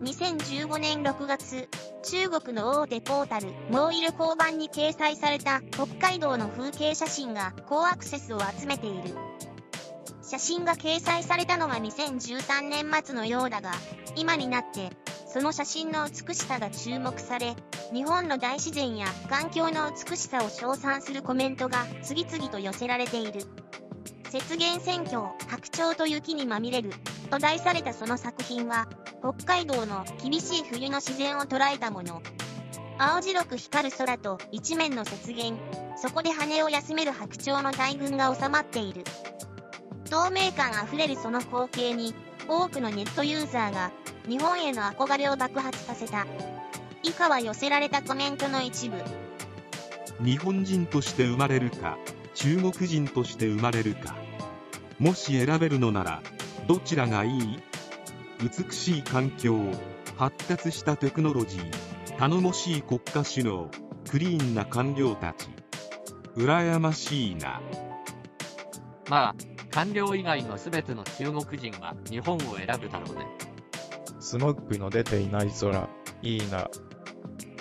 2015年6月、中国の大手ポータル、モーイル交番に掲載された北海道の風景写真が高アクセスを集めている。写真が掲載されたのが2013年末のようだが、今になって、その写真の美しさが注目され、日本の大自然や環境の美しさを称賛するコメントが次々と寄せられている。雪原選挙、白鳥と雪にまみれる、と題されたその作品は、北海道の厳しい冬の自然を捉えたもの。青白く光る空と一面の雪原、そこで羽を休める白鳥の大群が収まっている。透明感あふれるその光景に、多くのネットユーザーが、日本への憧れを爆発させた。以下は寄せられたコメントの一部。日本人として生まれるか、中国人として生まれるか。もし選べるのなら、どちらがいい？美しい環境、発達したテクノロジー、頼もしい国家首脳、クリーンな官僚たち。羨ましいな。まあ、官僚以外の全ての中国人は日本を選ぶだろうね。スモッグの出ていない空、いいな。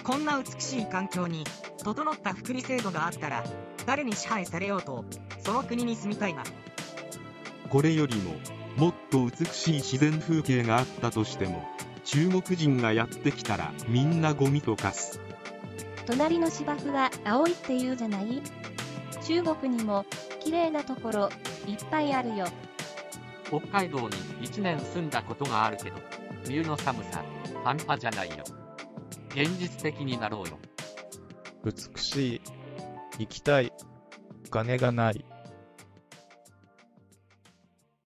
こんな美しい環境に、整った福利制度があったら、誰に支配されようと、その国に住みたいな。これよりも、もっと美しい自然風景があったとしても、中国人がやってきたらみんなゴミと化す。隣の芝生は青いって言うじゃない？中国にも綺麗なところいっぱいあるよ。北海道に1年住んだことがあるけど、冬の寒さ、半端じゃないよ。現実的になろうよ。美しい。行きたい。お金がない。